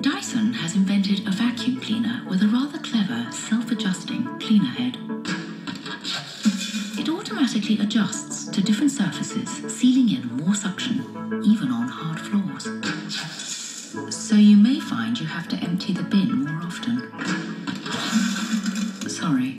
Dyson has invented a vacuum cleaner with a rather clever self-adjusting cleaner head. It automatically adjusts to different surfaces, sealing in more suction, even on hard floors. So you may find you have to empty the bin more often. Sorry.